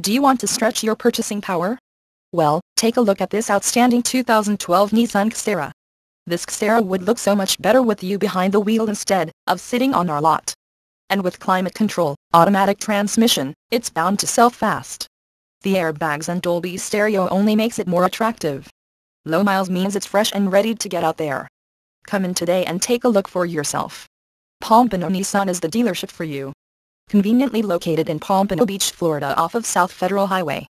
Do you want to stretch your purchasing power? Well, take a look at this outstanding 2012 Nissan Xterra. This Xterra would look so much better with you behind the wheel instead of sitting on our lot. And with climate control, automatic transmission, it's bound to sell fast. The airbags and Dolby stereo only makes it more attractive. Low miles means it's fresh and ready to get out there. Come in today and take a look for yourself. Pompano Nissan is the dealership for you. Conveniently located in Pompano Beach, Florida off of South Federal Highway.